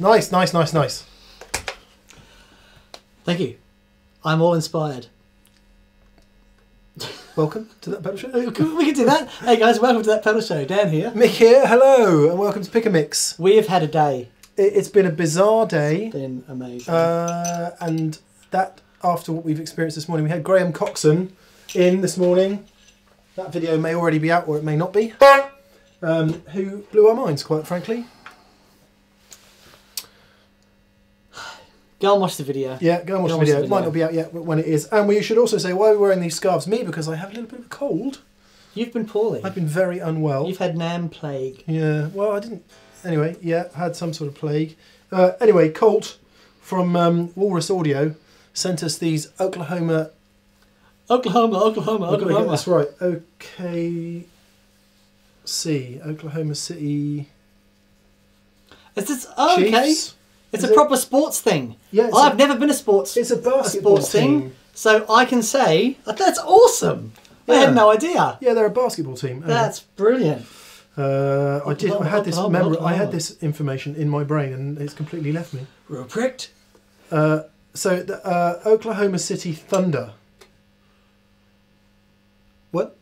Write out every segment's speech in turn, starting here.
Nice, nice, nice, nice, nice. Thank you. I'm all inspired. Welcome to that pedal show. We can do that. Hey guys, welcome to that pedal show. Dan here. Mick here, hello, and welcome to Pick'N'Mix. We have had a day. It, it's been a bizarre day, Been amazing. uh, and that after what we've experienced this morning, we had Graham Coxon in this morning. That video may already be out, or it may not be. Um, who blew our minds, quite frankly. Go and watch the video. Yeah, go and watch Go the and video. It might not be out yet when it is. And we should also say why we're wearing these scarves. Me, because I have a little bit of a cold. You've been poorly. I've been very unwell. You've had Nam plague. Yeah, well, I didn't. Anyway, yeah, had some sort of plague. Uh, anyway, Colt from um, Walrus Audio sent us these Oklahoma. Oklahoma, Oklahoma, I've got to get Oklahoma. this right. Okay. OKC, Oklahoma City. Is this okay? Chiefs. It's Is a it? proper sports thing. Yeah, I've a- never been a sports It's a a basketball sports team. thing, so I can say that's awesome. I Yeah. had no idea. Yeah, they're a basketball team. That's brilliant. Uh, I did. I had this. Oklahoma, Remember, I had this information in my brain, and it's completely left me. Ruprecht. Uh, so, the, uh, Oklahoma City Thunder. What?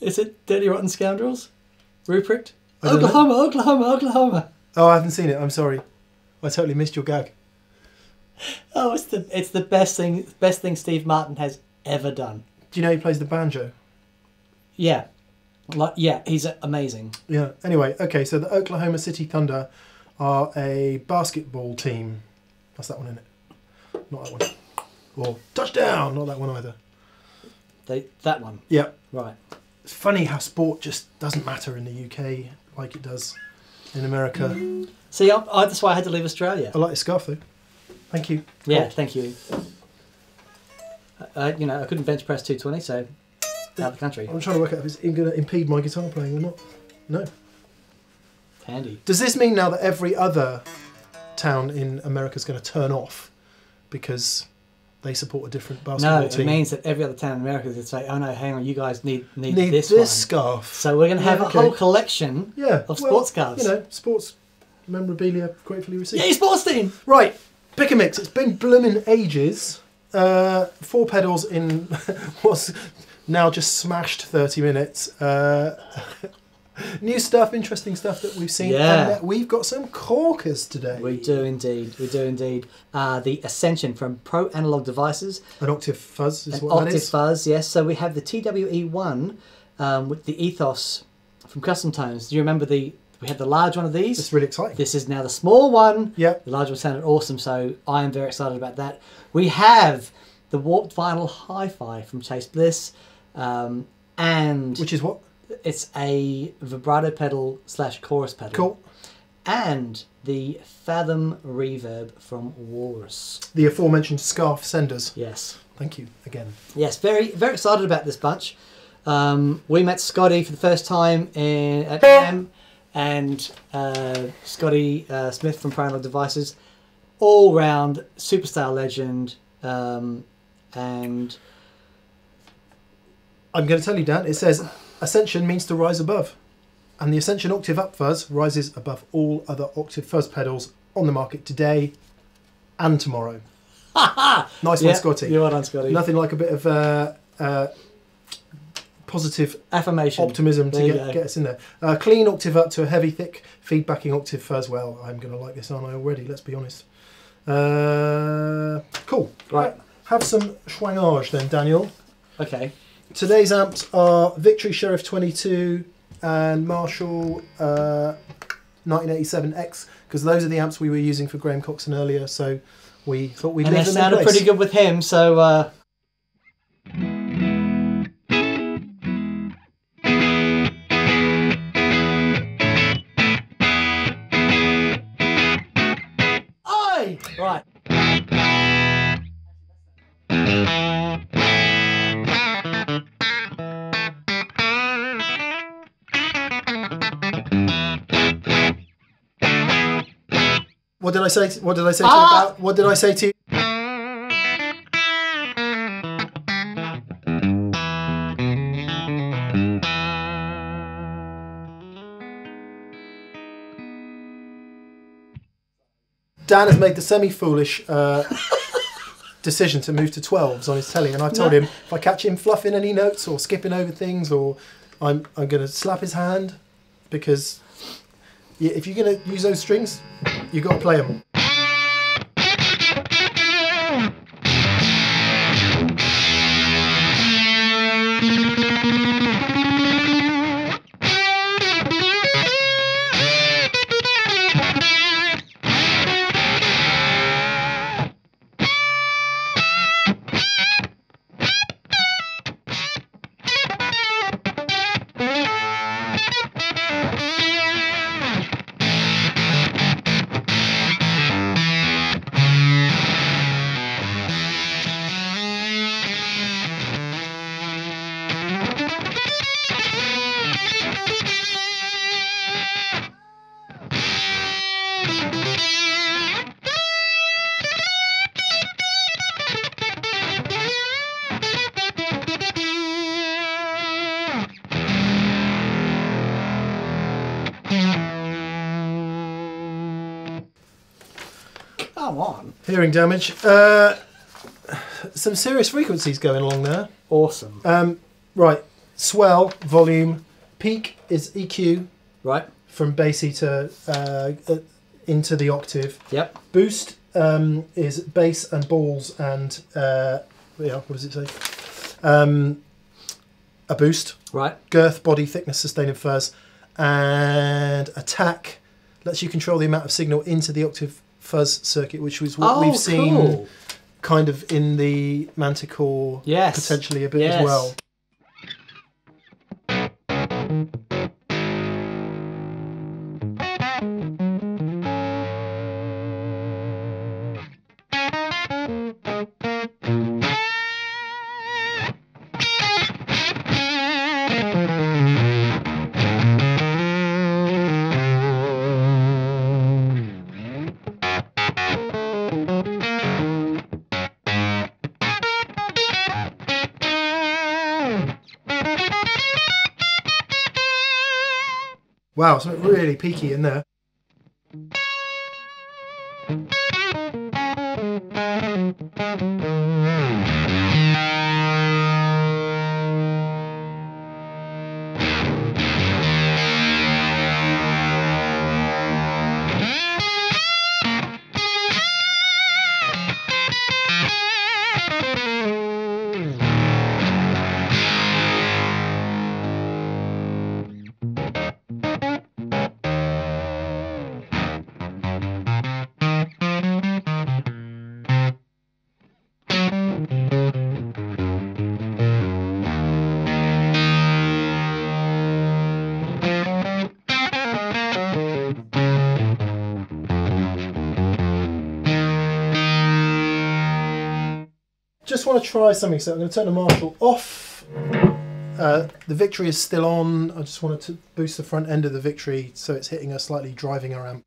Is it Dirty Rotten Scoundrels? Ruprecht? I. Oklahoma, Oklahoma, Oklahoma. Oh, I haven't seen it. I'm sorry. I totally missed your gag. Oh, it's the it's the best thing best thing Steve Martin has ever done. Do you know he plays the banjo? Yeah, like yeah, he's amazing. Yeah. Anyway, okay. So the Oklahoma City Thunder are a basketball team. That's that one in it. Not that one. Or touchdown. Not that one either. They that one Yeah. right. It's funny how sport just doesn't matter in the UK like it does in America. See, I, I, that's why I had to leave Australia. I like your scarf though. Thank you. Yeah, thank you. I, you know, I couldn't bench press 220, so out of the country. I'm trying to work out if it's going to impede my guitar playing or not. No. Handy. Does this mean now that every other town in America is going to turn off because they support a different basketball No, team? it means that every other town in America would say, "Oh no, hang on, you guys need need, need this, this, one." scarf. So we're going to have Yeah, a whole collection yeah, of well, sports scarves. You know, sports memorabilia gratefully received. Yay, sports team! Right, Pick'N'Mix. It's been blooming ages. Uh, four pedals in what's now just smashed 30 minutes. Uh, new stuff, interesting stuff that we've seen. Yeah. And uh, we've got some corkers today. We do indeed. We do indeed. Uh, the Ascension from Pro Analog Devices, An octave fuzz is an what that Octave is. Fuzz. Yes. So we have the TWE1 um, with the Ethos from Custom Tones. Do you remember the? We had the large one of these. It's really exciting. This is now the small one. Yeah. The large one sounded awesome, so I am very excited about that. We have the Warped Vinyl Hi-Fi from Chase Bliss, um, and Which is what? It's a vibrato pedal slash chorus pedal. Cool. And the Fathom Reverb from Walrus. The aforementioned scarf senders. Yes. Thank you again. Yes, very very excited about this bunch. Um, we met Scotty for the first time in, at M, and uh, Scotty uh, Smith from Pro Analog Devices, all round superstar legend, um, and I'm going to tell you, Dan. It says Ascension means to rise above, and the Ascension Octave Up Fuzz rises above all other Octave Fuzz pedals on the market today and tomorrow. nice yeah, one, Scotty. You're well done, Scotty. Nothing like a bit of uh, uh, positive Affirmation. optimism to There you get, get us in there. Uh, clean octave up to a heavy, thick, feedbacking octave fuzz. Well, I'm going to like this, aren't I, already? Let's be honest. Uh, cool. Right. Have some schwangage then, Daniel. Okay. Today's amps are Victory Sheriff 22 and Marshall uh, 1987X, because those are the amps we were using for Graham Coxon earlier, so we thought we'd and they leave them in sounded pretty good with him, so uh, did I say? To, what did I say to ah. you about? What did I say to you? Dan has made the semi-foolish uh, decision to move to 12s on his telly, and I've told him if I catch him fluffing any notes or skipping over things, or I'm I'm going to slap his hand because if you're going to use those strings, you've got to play them. Hearing damage. Uh, some serious frequencies going along there. Awesome. Um, right, swell, volume, peak is EQ Right. from bassy to uh, uh, into the octave. Yep. Boost um, is bass and balls and uh, yeah, what does it say? Um, a boost. Right. Girth, body thickness, sustain and fuzz, and attack lets you control the amount of signal into the octave fuzz circuit, which was what oh, we've seen cool. kind of in the Manticore Yes. potentially a bit Yes. as well. Wow, something really peaky in there. Just want to try something, so I'm going to turn the Marshall off. Uh, the Victory is still on. I just wanted to boost the front end of the Victory so it's hitting a slightly driving around.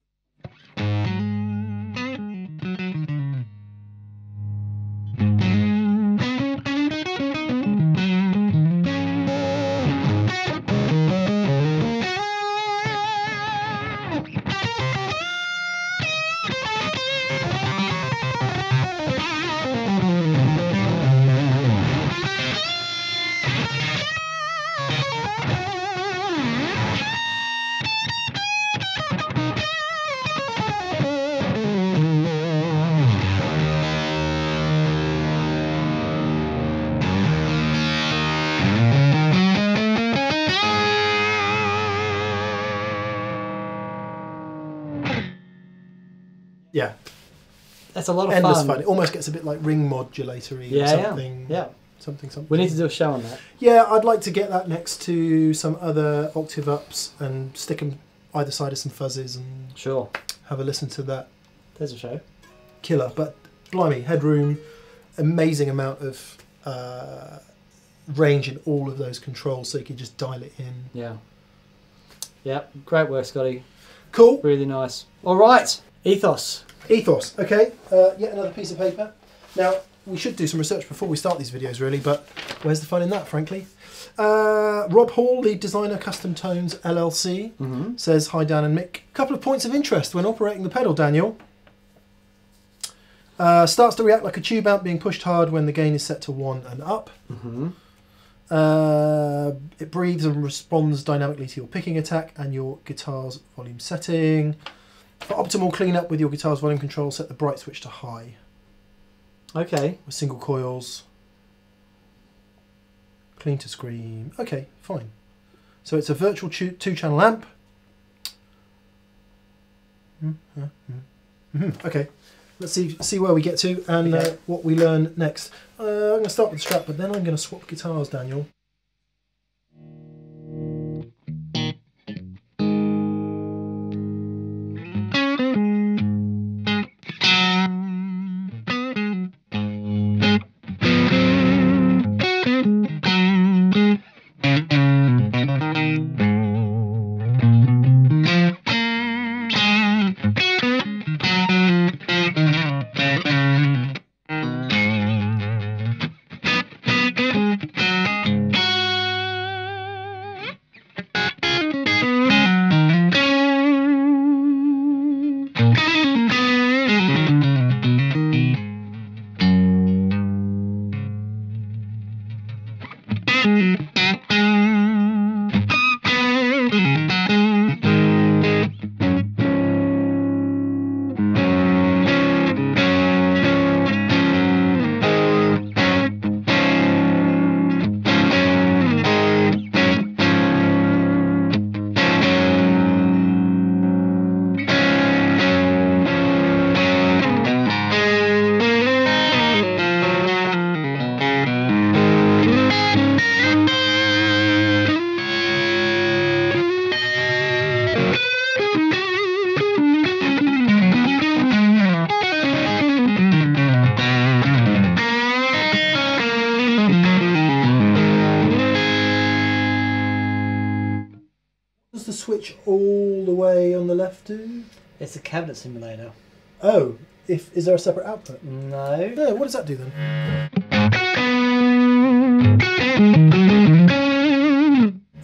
Yeah, That's a lot of endless fun. fun. It almost gets a bit like ring modulatory Yeah, or yeah, something. yeah. Something, something. We need to do a show on that. Yeah, I'd like to get that next to some other octave ups and stick them either side of some fuzzes and Sure. have a listen to that There's a show. killer. But blimey, headroom, amazing amount of uh, range in all of those controls, so you can just dial it in. Yeah. Yeah. Great work, Scotty. Cool. Really nice. All right. Ethos. Ethos. Okay, uh, yet another piece of paper. Now we should do some research before we start these videos, really. But where's the fun in that, frankly? Uh, Rob Hall, lead designer, Custom Tones LLC, Mm-hmm. says hi Dan and Mick. Couple of points of interest when operating the pedal, Daniel. Uh, starts to react like a tube amp, being pushed hard when the gain is set to one and up. Mm-hmm. Uh, it breathes and responds dynamically to your picking attack and your guitar's volume setting. For optimal cleanup with your guitar's volume control, set the bright switch to high Okay. with single coils. Clean to scream. Okay, fine. So it's a virtual two channel amp. Mhm, mhm. Okay, let's see see where we get to and uh, what we learn next. Uh, I'm going to start with the strap, but then I'm going to swap guitars, Daniel. Switch all the way on the left do? It's a cabinet simulator. Oh, if is there a separate output? No. No, what does that do then?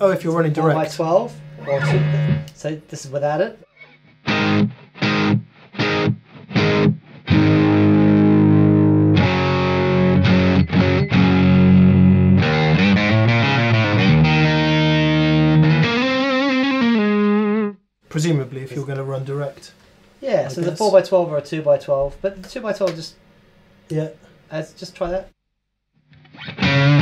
Oh, if you're running Four by 12 Or two. So this is without it. Presumably, if you're going to run direct. Yeah. I so the guess. four by twelve or a two by twelve, but the two by twelve just Yeah. as just try that.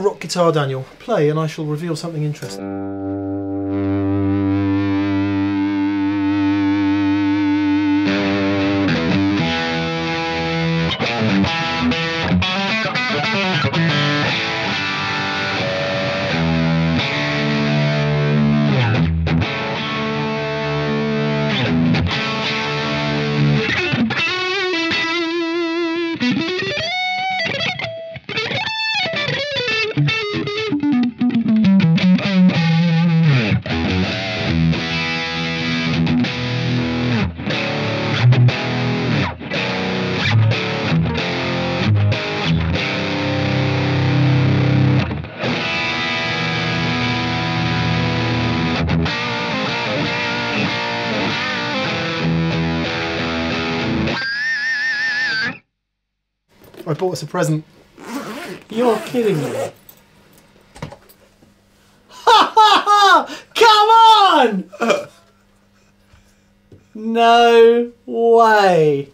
Rock guitar, Daniel. Play, and I shall reveal something interesting. Us a present. You're kidding me. Ha ha ha! Come on! no way.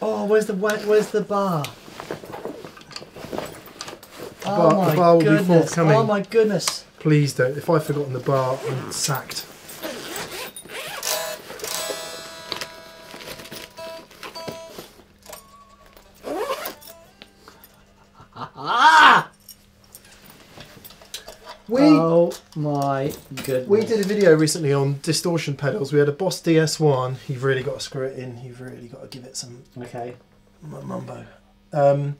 Oh, where's the where's the bar? bar- oh the my bar will be goodness! forthcoming. Oh my goodness! Please don't. If I've forgotten the bar, I'm sacked. Goodness. we did a video recently on distortion pedals. We had a Boss DS1. You've really got to screw it in. You've really got to give it some Okay. mumbo. Um,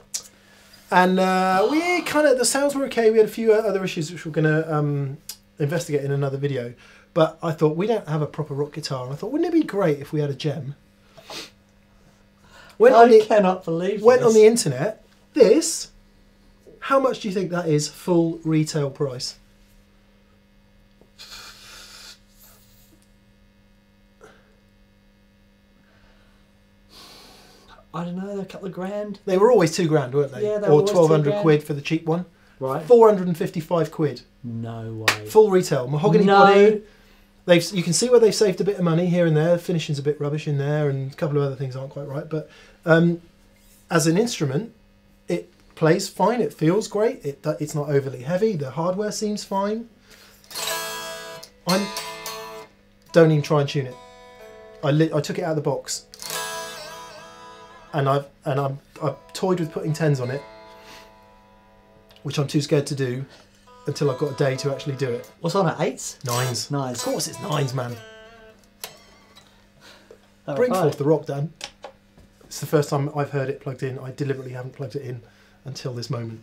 and uh, we kind of the sounds were okay. We had a few other issues which we're going to um, investigate in another video. But I thought we don't have a proper rock guitar, and I thought wouldn't it be great if we had a Jem? Went I on the cannot believe went this. on the internet. This, how much do you think that is full retail price? I don't know, a couple of grand. They were always two grand, weren't they? Yeah, they were or always two twelve hundred grand. quid for the cheap one. Right. Four hundred and fifty-five quid, No way. full retail, mahogany no. body. They've you can see where they've saved a bit of money here and there. Finishing's a bit rubbish in there, and a couple of other things aren't quite right. But um, as an instrument, it plays fine. It feels great. It it's not overly heavy. The hardware seems fine. I'm don't even try and tune it. I li- I took it out of the box, and I've and I'm I've toyed with putting tens on it, which I'm too scared to do until I've got a day to actually do it. What's on it? Eights? Nines. Nines. Of course, it's nines, man. Oh, Bring forth the rock, Dan. It's the first time I've heard it plugged in. I deliberately haven't plugged it in until this moment.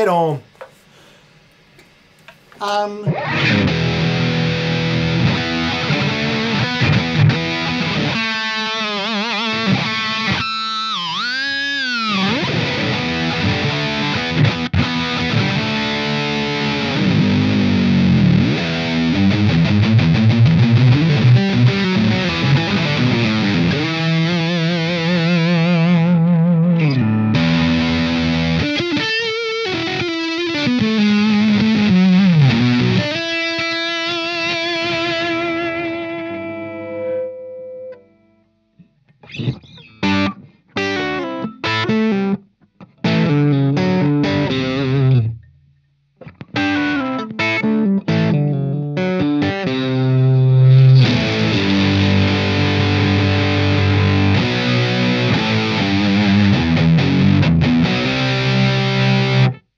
Get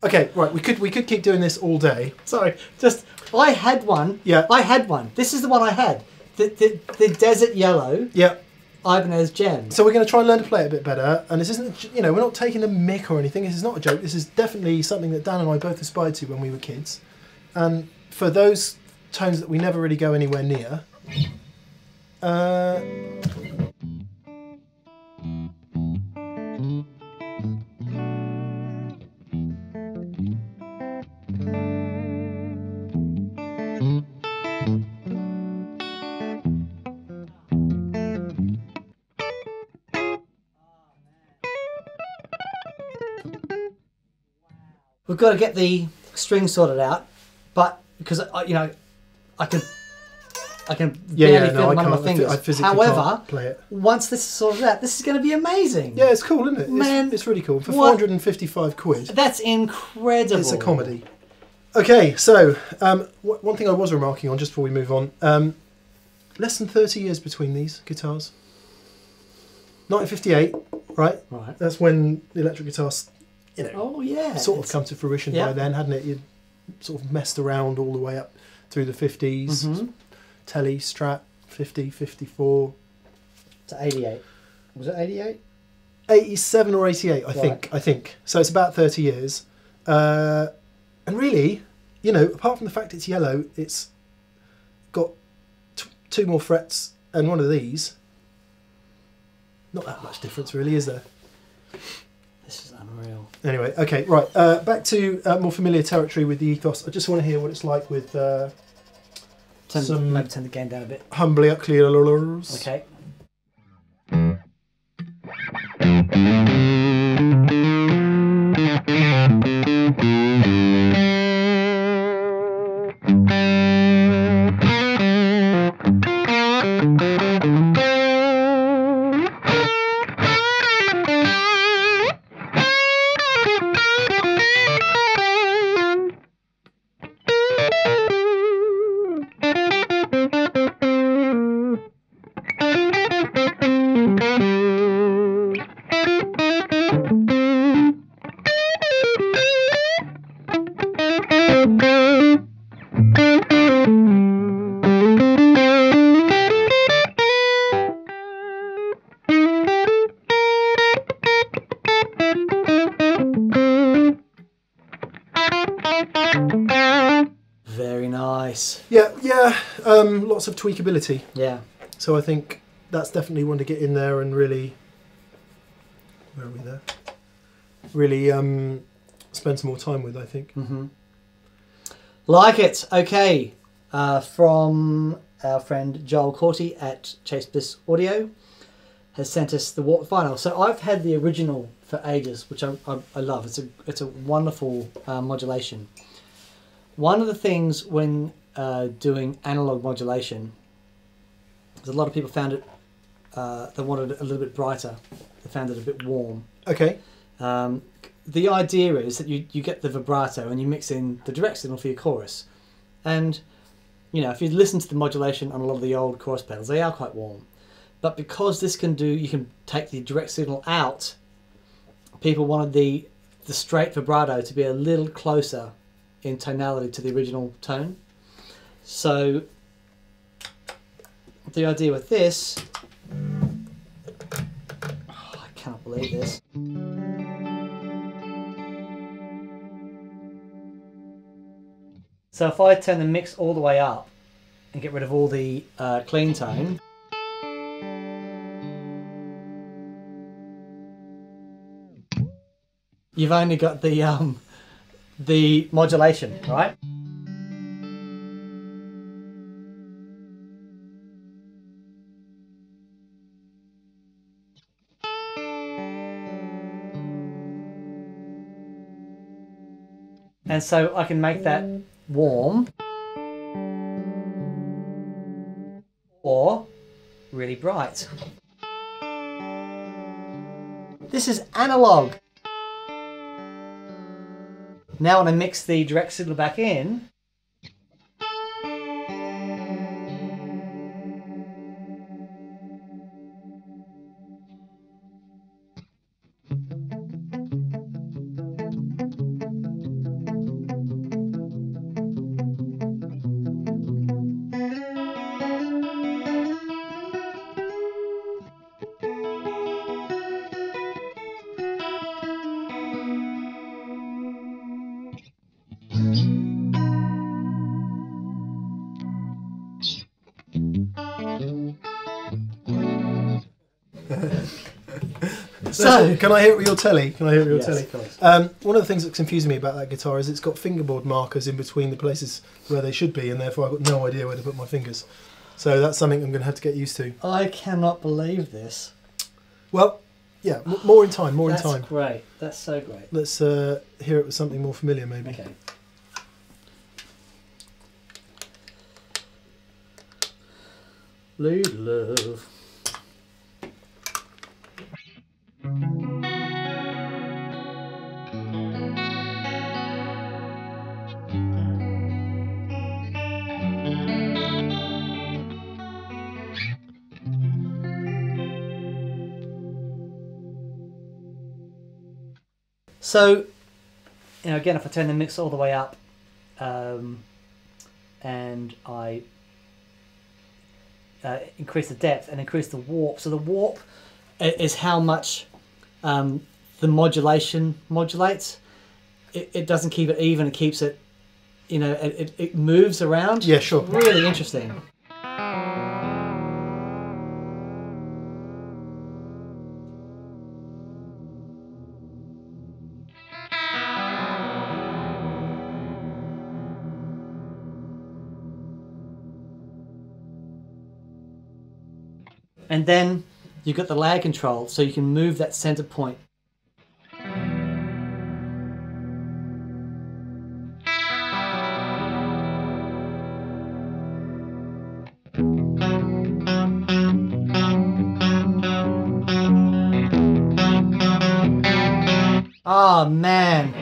Okay, right. We could we could keep doing this all day. Sorry, just I had one. Yeah. I had one. This is the one I had. The the, the desert yellow Yeah. Ibanez Jem. So we're going to try and learn to play it a bit better. And this isn't, you know, we're not taking a mick or anything. This is not a joke. This is definitely something that Dan and I both aspired to when we were kids. And for those tones that we never really go anywhere near, uh, We've got to get the string sorted out, but because I, you know, I can, I can yeah, barely yeah, feel no, I one of my fingers. I physically However, can't play it. once this is sorted out, this is going to be amazing. Yeah, it's cool, isn't it? Man, it's really cool. For 455 quid, That's incredible. it's a comedy. Okay, so um, w- one thing I was remarking on just before we move on um, less than 30 years between these guitars. 1958, right? Right. That's when the electric guitars, you know, Oh yeah. sort of come to fruition yeah. by then, hadn't it? You sort of messed around all the way up through the 50s. Mhm. Telly, Strat, 50, 54. to 88. Was it 88? 87 or 88 i think i think so it's about 30 years uh, and really you know apart from the fact it's yellow it's got t- two more frets and one of these not that much difference really is there unreal. anyway okay right uh, back to uh, more familiar territory with the ethos i just want to hear what it's like with uh, Turn, Some- Maybe turn the gain down a bit. humbly up clears Okay. Lots of tweakability Yeah. So I think that's definitely one to get in there and really, where are we there? Really um, spend some more time with. I think. hmm Like it. Okay. Uh, from our friend Joel Korte at Chase Bliss Audio has sent us the Warp Vinyl. So I've had the original for ages, which I, I, I love. It's a it's a wonderful uh, modulation. One of the things when uh, doing analog modulation, is a lot of people found it. Uh, they wanted it a little bit brighter. They found it a bit warm. Okay. Um, the idea is that you, you get the vibrato and you mix in the direct signal for your chorus. And, you know, if you listen to the modulation on a lot of the old chorus pedals, they are quite warm. But because this can do, you can take the direct signal out, people wanted the, the straight vibrato to be a little closer in tonality to the original tone. So, the idea with this, oh, I cannot believe this. So if I turn the mix all the way up and get rid of all the uh, clean tone, you've only got the um, the modulation, right? And so I can make that warm or really bright. This is analog. Now when I mix the direct signal back in, So- can I hear it with your telly? Can I hear it with your Yes, telly? Um, one of the things that's confusing me about that guitar is it's got fingerboard markers in between the places where they should be, and therefore I've got no idea where to put my fingers. So that's something I'm going to have to get used to. I cannot believe this. Well, yeah, m- more in time. More That's in time. That's great. That's so great. Let's uh, hear it with something more familiar, maybe. Okay. Love. So, you know, again, if I turn the mix all the way up, um, and I uh, increase the depth and increase the warp. So the warp is how much um, the modulation modulates. It, it doesn't keep it even; it keeps it, you know, it, it, it moves around. Yeah, sure. Really interesting. And then you've got the lag control, so you can move that center point. Oh man.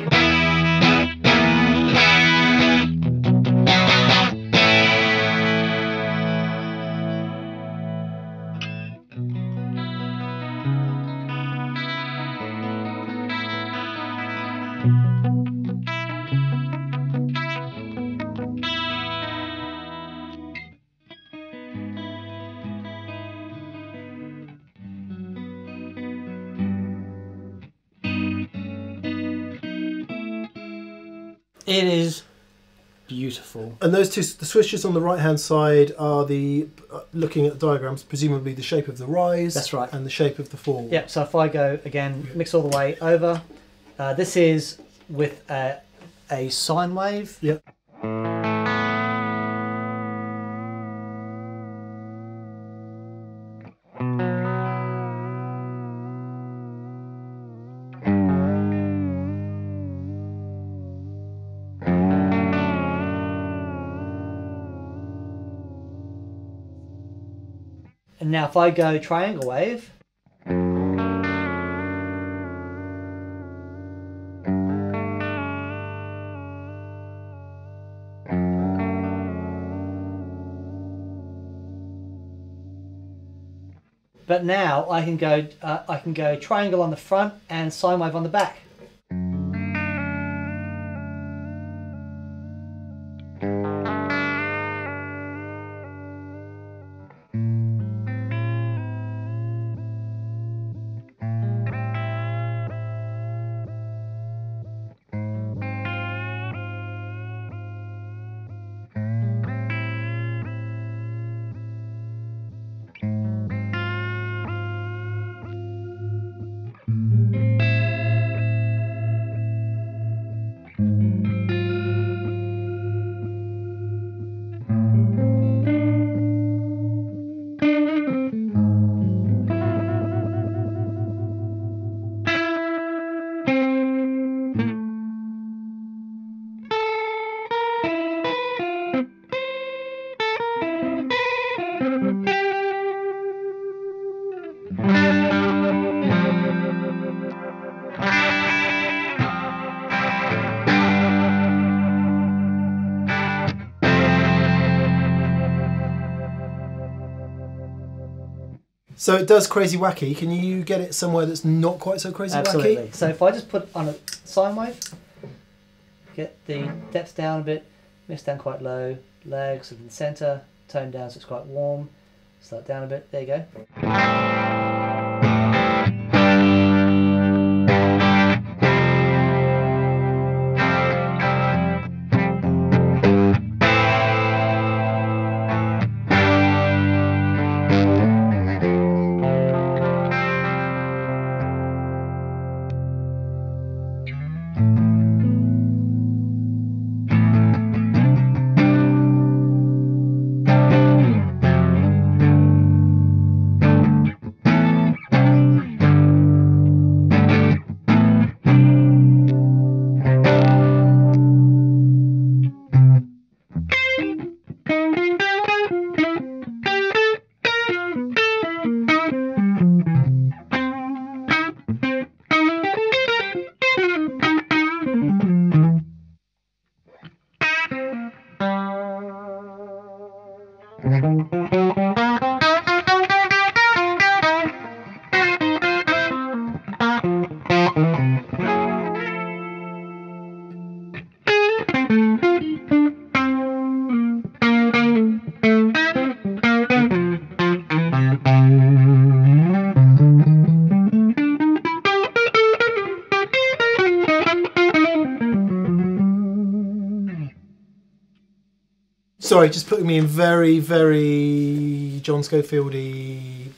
Those two, the switches on the right hand side are the, uh, looking at the diagrams, presumably the shape of the rise. That's right. And the shape of the fall. Yep, so if I go again, mix all the way over, uh, this is with a, a sine wave. Yep. Now if I go triangle wave, But now I can go uh, I can go triangle on the front and sine wave on the back. So it does crazy wacky. Can you get it somewhere that's not quite so crazy Absolutely. wacky? So if I just put on a sine wave, get the depth down a bit, mix down quite low, lag sort of in the center, tone down so it's quite warm, slow it down a bit. There you go. Sorry, just putting me in very, very John Scofieldy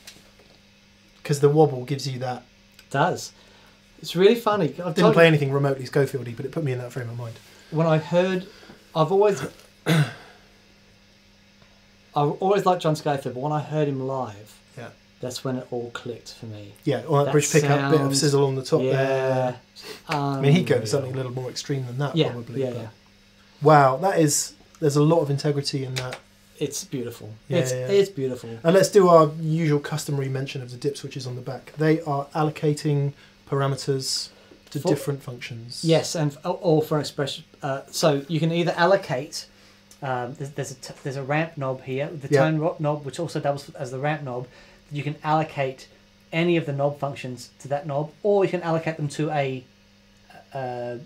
because the wobble gives you that. does. It's really funny. I've Didn't play anything remotely Scofieldy, but it put me in that frame of mind. when I heard, I've always, I've always liked John Scofield, but when I heard him live, Yeah. that's when it all clicked for me. Yeah, or that, That bridge pickup bit of sizzle on the top yeah, there. Um, I mean, he'd go for something a little more extreme than that, Yeah, probably. yeah, yeah. Wow, that is. There's a lot of integrity in that. It's beautiful. Yeah, it's yeah. it's beautiful. And let's do our usual customary mention of the dip switches on the back. They are allocating parameters to For- different functions. Yes, and or for expression. Uh, so you can either allocate. Um, there's, there's a t- there's a ramp knob here, the Yeah. tone knob, which also doubles as the ramp knob. You can allocate any of the knob functions to that knob, or you can allocate them to a uh,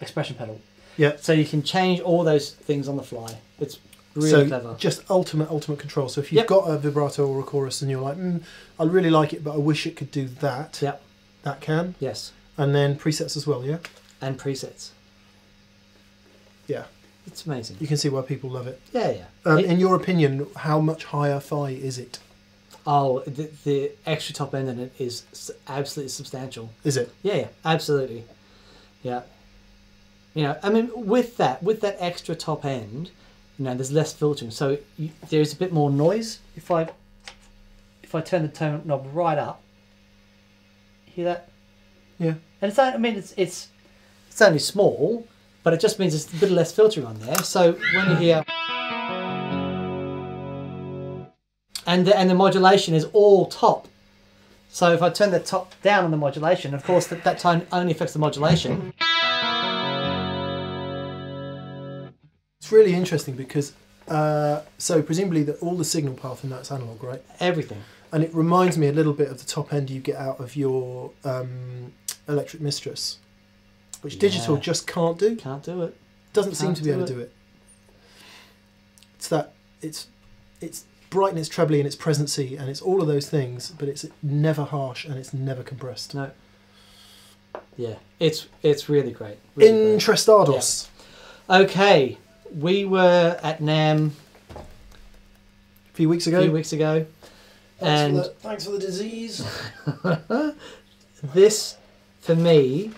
expression pedal. Yeah. So you can change all those things on the fly. It's really so clever. just ultimate, ultimate control. So if you've Yep. got a vibrato or a chorus and you're like, mm, I really like it, but I wish it could do that, Yep. that can. Yes, And then presets as well, yeah? and presets. Yeah. It's amazing. You can see why people love it. Yeah, yeah. Um, It- in your opinion, how much higher fi is it? oh, the, the extra top end in it is absolutely substantial. Is it? Yeah, yeah, absolutely. Yeah. You know, I mean, with that, with that extra top end, you know, there's less filtering, so you, there's a bit more noise. If I, if I turn the tone knob right up, hear that? Yeah. And it's, I mean, it's it's it's only small, but it just means there's a bit less filtering on there. So when you hear, and the, and the modulation is all top. So if I turn the top down on the modulation, of course that, that tone only affects the modulation. It's really interesting because, uh, so presumably that all the signal path in that's analog, right? Everything. And it reminds me a little bit of the top end you get out of your um, Electric Mistress, which digital just can't do. Can't do it. Doesn't seem Can't to be able to do it. It's that it's it's bright and it's trebly and it's presency and it's all of those things, but it's never harsh and it's never compressed. No. Yeah, it's it's really great. Really great. Interestados. Okay, we were at NAM A few weeks ago. a few weeks ago, and thanks, for the, thanks for the disease. this for me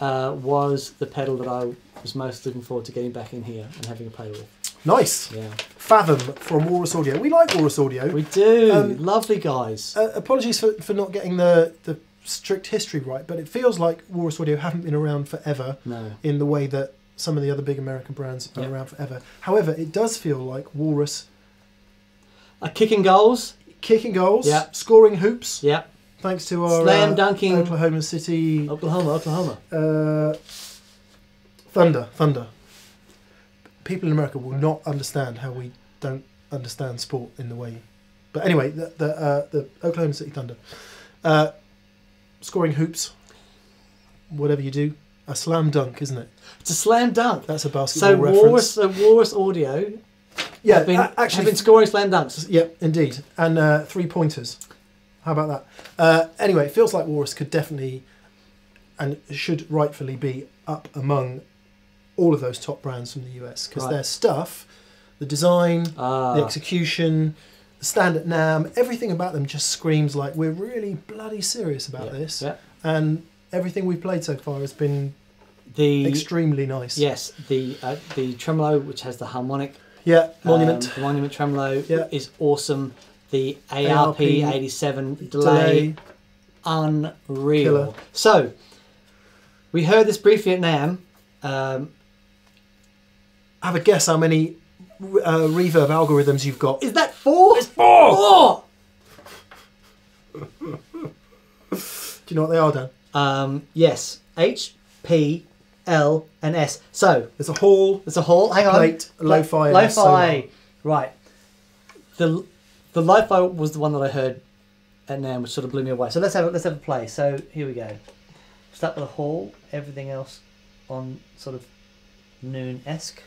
uh, was the pedal that I was most looking forward to getting back in here and having a play with. Nice. Yeah, Fathom from Walrus Audio. We like Walrus Audio. we do. Um, Lovely guys. Uh, apologies for, for not getting the, the strict history right, but it feels like Walrus Audio haven't been around forever no, in the way that some of the other big American brands are Yep. around forever. However, it does feel like Walrus a kicking goals. kicking goals, Yep. scoring hoops, Yeah, thanks to our Slam uh, dunking. Oklahoma City Oklahoma, Oklahoma. uh, Thunder, Thunder. People in America will not understand how we don't understand sport in the way. But anyway, the the, uh, the Oklahoma City Thunder, uh, scoring hoops, whatever you do, a slam dunk, isn't it? It's a slam dunk. That's a basketball So reference. So Walrus Audio yeah, have been, actually, have been scoring slam dunks. yeah, indeed, and uh, three pointers. How about that? Uh, anyway, it feels like Walrus could definitely and should rightfully be up among all of those top brands from the US because Right. their stuff, the design, Ah, the execution, the stand at NAM, everything about them just screams like we're really bloody serious about yeah, this. Yeah. And everything we've played so far has been The extremely nice. yes, the uh, the tremolo, which has the harmonic Yeah, Monument. um, the monument tremolo Yeah. is awesome. The ARP ARP eighty seven delay, delay. unreal. Killer. So we heard this briefly at NAM. Um, Have a guess how many uh, reverb algorithms you've got. is that four? It's four! Four. Do you know what they are, Dan? Um, yes, H, P, L, and S. So There's a hall. there's a hall. Hang on. Plate, lo-fi, Lo-fi. Right. The the lo-fi was the one that I heard at NAM, which sort of blew me away. So let's have a, let's have a play. So here we go. Start with a hall. Everything else on sort of noon esque.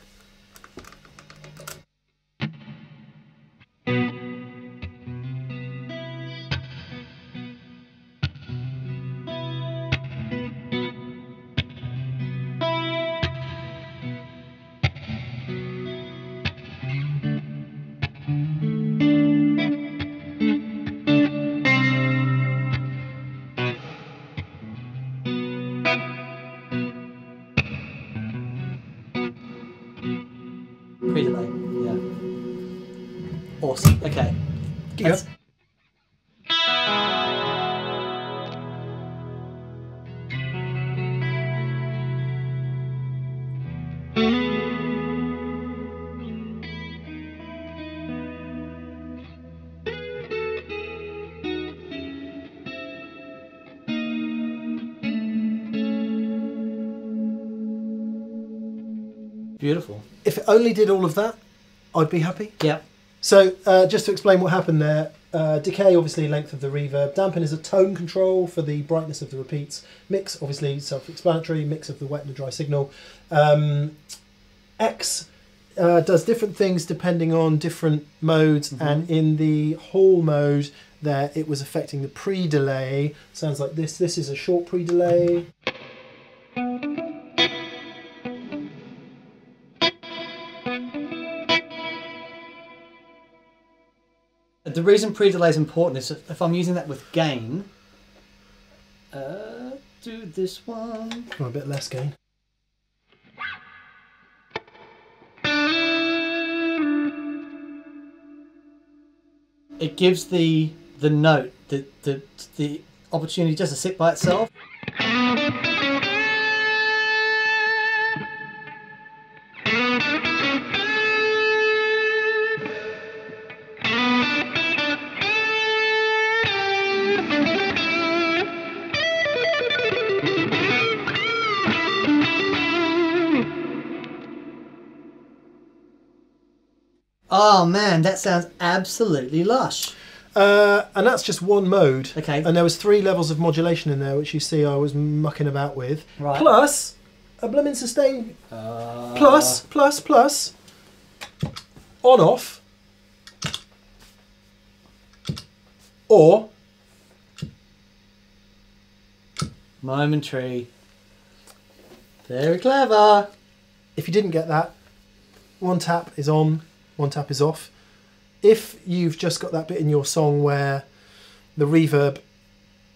Only did all of that, I'd be happy. Yeah. So, uh, just to explain what happened there, uh, decay obviously length of the reverb, dampen is a tone control for the brightness of the repeats, mix obviously self-explanatory, mix of the wet and the dry signal. Um, X uh, does different things depending on different modes, and in the hall mode there, it was affecting the pre-delay. Sounds like this. This is a short pre-delay. The reason pre-delay is important is if I'm using that with gain. Uh, do this one. Oh, a bit less gain. It gives the the note the the the opportunity just to sit by itself. Oh man, that sounds absolutely lush. Uh, and that's just one mode. Okay. And there was three levels of modulation in there, which you see I was mucking about with. Right. Plus a blooming sustain. Uh, Plus, plus, plus. On off. Or momentary. Very clever. if you didn't get that, one tap is on, one tap is off. If you've just got that bit in your song where the reverb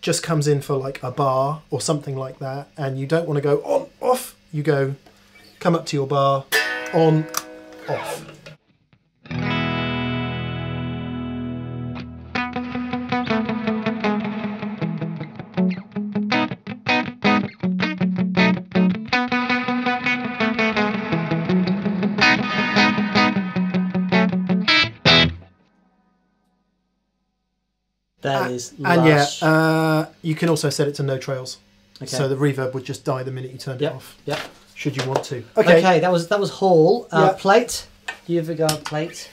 just comes in for like a bar or something like that, and you don't want to go on, off, you go come up to your bar, on, off. That is lush. And yeah, uh, you can also set it to no trails. okay. So the reverb would just die the minute you turned yep. it off, Yep. should you want to. Okay. Okay. that was that was Hall. Uh, Yeah. Plate. Give a go. Plate.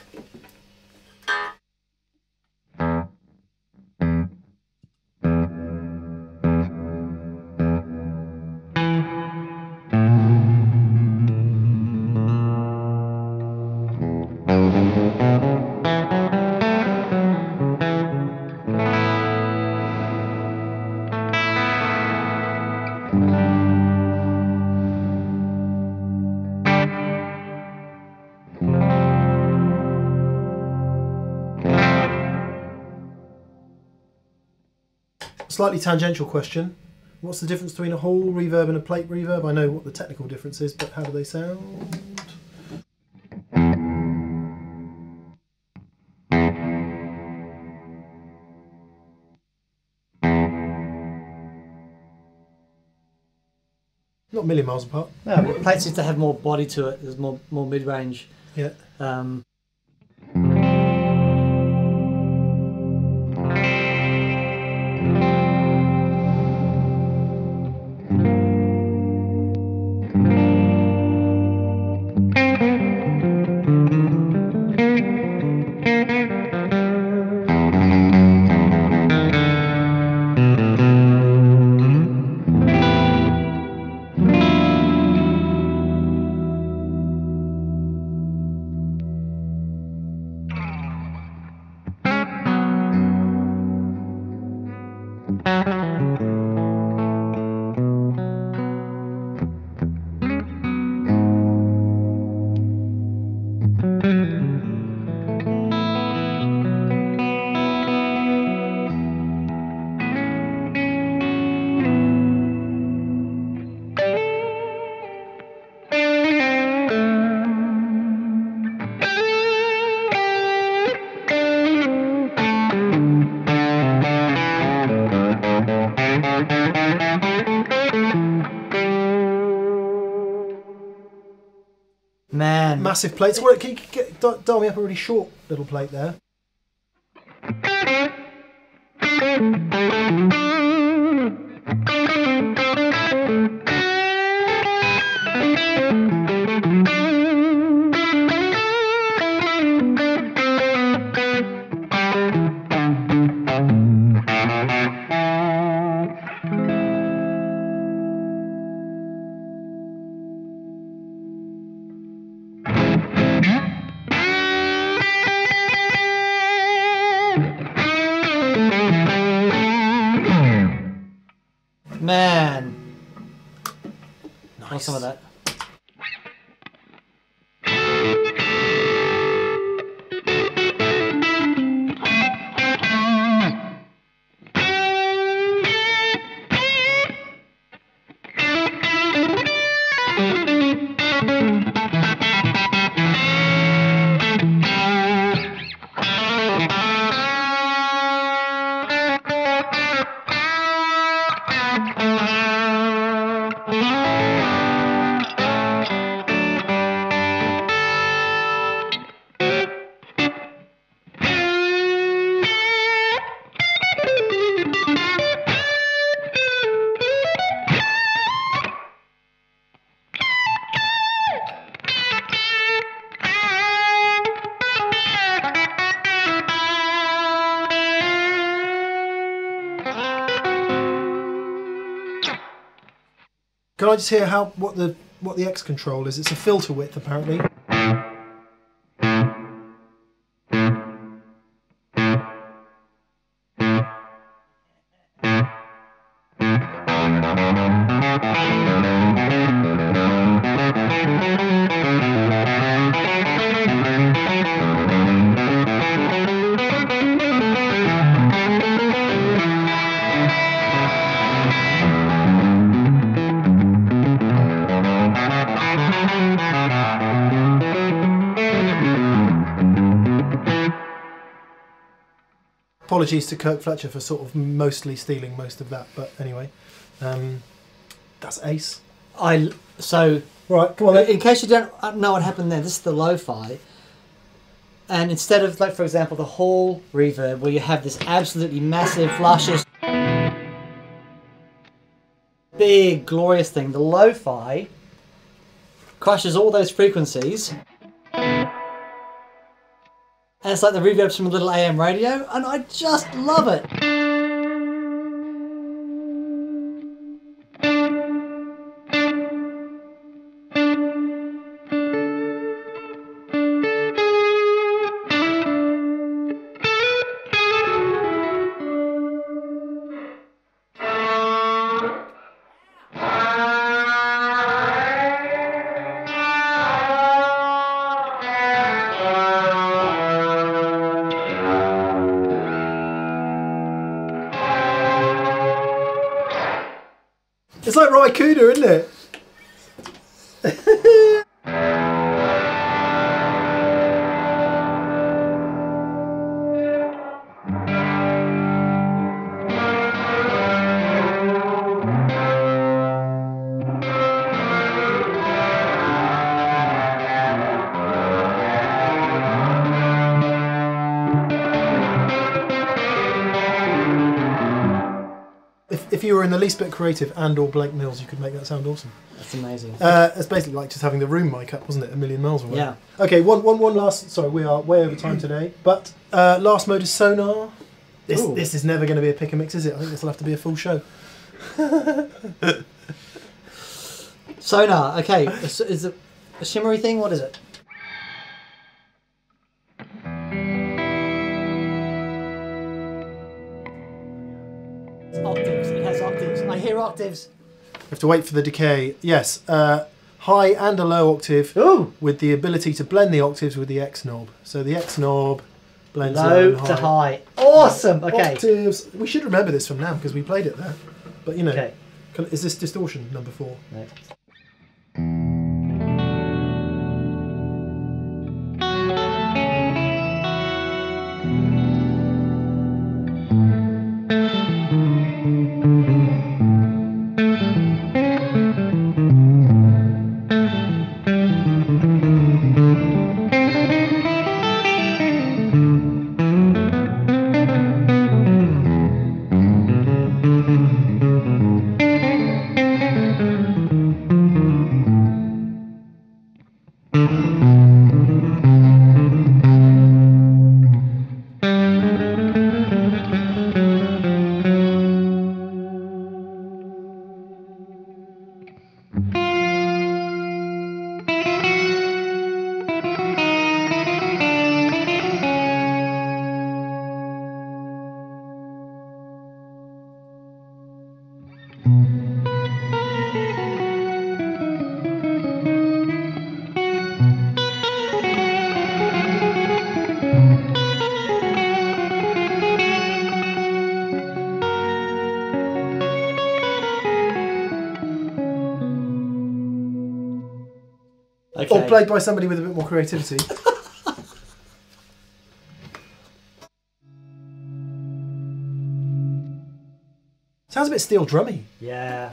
Slightly tangential question. What's the difference between a hall reverb and a plate reverb? I know what the technical difference is, but how do they sound? Not a million miles apart. No, but plate seems to have more body to it. There's more more mid range. Yeah. Um, massive plates. Well, can you get, di- dial me up a really short little plate there? Nice. Want some of that? I just hear how what the what the X control is? It's a filter width apparently. Apologies to Kirk Fletcher for sort of mostly stealing most of that, but anyway, um, that's ace. I so Right, come on then. in case you don't know what happened there, this is the lo-fi. And instead of like, for example, the hall reverb, where you have this absolutely massive, luscious, big, glorious thing, the lo-fi crushes all those frequencies. And it's like the reverbs from a little AM radio, and I just love it. The least bit creative and or Blake Mills, you could make that sound awesome. That's amazing. Uh, it's basically like just having the room mic up, wasn't it? A million miles away. Yeah. Okay, one, one, one last. Sorry, we are way over time today. But uh, last mode is sonar. This, Ooh. this is never going to be a pick and mix, is it? I think this will have to be a full show. Sonar, okay. Is, is it a shimmery thing? What is it? It's octaves. It octaves. I hear octaves. You have to wait for the decay. Yes, uh, high and a low octave Ooh. with the ability to blend the octaves with the X knob. So the X knob blends low, Low and high. to high. Awesome. Okay. Octaves. We should remember this from now because we played it there. But you know, Okay. can- is this distortion number four? No. Okay. Or played by somebody with a bit more creativity. Sounds a bit steel drummy. Yeah.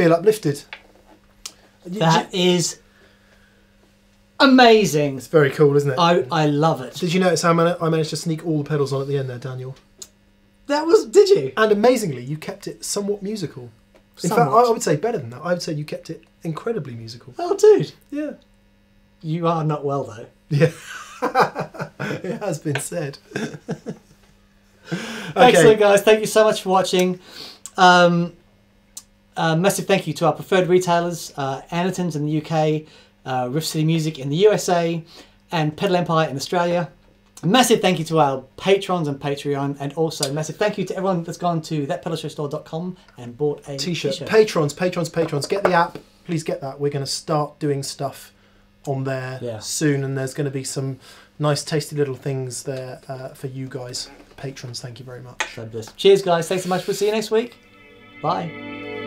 Feel uplifted. That is amazing. It's very cool, isn't it? I, I love it. Did you notice how man- I managed to sneak all the pedals on at the end there, Daniel? That was. Did you? And amazingly, you kept it somewhat musical. In fact, Somewhat. I I would say better than that. I would say you kept it incredibly musical. Oh, dude. Yeah. You are not well though. Yeah. it has been said. Excellent, guys. Thank you so much for watching. Um, uh, massive thank you to our preferred retailers, uh, in the UK, uh, Rift City Music in the USA, and Pedal Empire in Australia. A massive thank you to our patrons and Patreon, and also massive thank you to everyone that's gone to thatpedalshowstore.com and bought a T-shirt. t-shirt. Patrons, patrons, patrons. Get the app. Please get that. We're going to start doing stuff on there Yeah. soon, and there's going to be some nice, tasty little things there uh, for you guys. Patrons, thank you very much. Cheers, guys. Thanks so much. We'll see you next week. Bye.